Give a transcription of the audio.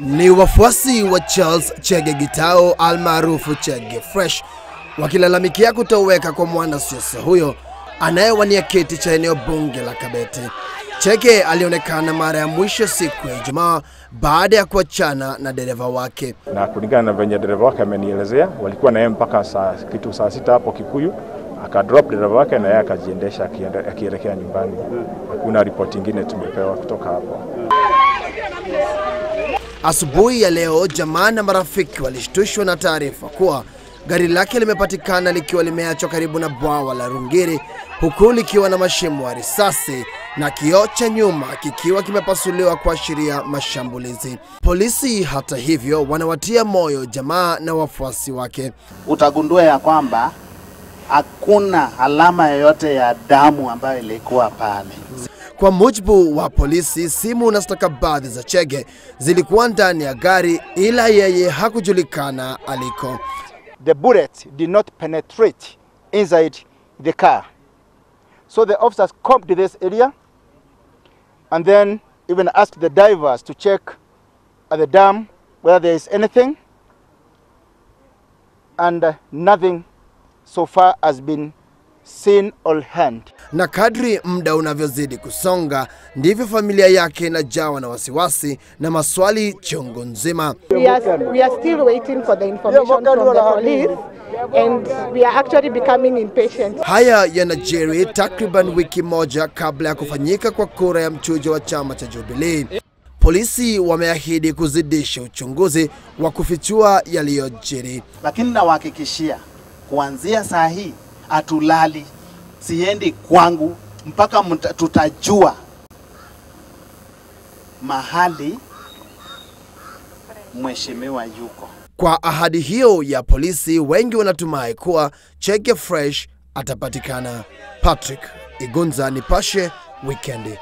Ni wafuasi wa Charles Chege Gitao almaarufu Chege Fresh wakilalamikia kutoweka kwa mwanasiasa huyo anayewania kiti cha eneo bunge la Kabete. Chege alionekana mara ya mwisho siku ya Ijumaa baada ya kuachana na dereva wake. na kulingana na venye dereva wake amenielezea, walikuwa na yeye mpaka saa kitu saa sita hapo Kikuyu, akadrop dereva wake na yeye akajiendesha akielekea nyumbani. Hakuna ripoti ingine tumepewa kutoka hapo. Asubuhi ya leo, jamaa na marafiki walishtushwa na taarifa kuwa gari lake limepatikana likiwa limeachwa karibu na bwawa la Rungiri, huku likiwa na mashimo ya risasi na kioo cha nyuma kikiwa kimepasuliwa kuashiria mashambulizi. Polisi hata hivyo wanawatia moyo jamaa na wafuasi wake. utagundua ya kwamba hakuna alama yoyote ya damu ambayo ilikuwa pale. Kwa mujibu wa polisi, simu na stakabadhi za Chege zilikuwa ndani ya gari, ila yeye hakujulikana aliko. the bullet did not penetrate inside the car. So the officers come to this area and then even ask the divers to check at the dam whether there is anything. And nothing so far has been seen or heard. Na kadri muda unavyozidi kusonga ndivyo familia yake inajawa na wasiwasi na maswali chungu nzima. We are, we are still waiting for the information from the police and we are actually becoming impatient. Haya yanajiri takriban wiki moja kabla ya kufanyika kwa kura ya mchujo wa chama cha Jubilee. Polisi wameahidi kuzidisha uchunguzi wa kufichua yaliyojiri. Lakini nawahakikishia kuanzia saa hii hatulali, siendi kwangu mpaka mta- tutajua mahali mheshimiwa yuko. Kwa ahadi hiyo ya polisi, wengi wanatumai kuwa Cheke Fresh atapatikana. Patrick Igunza, Nipashe Wikendi.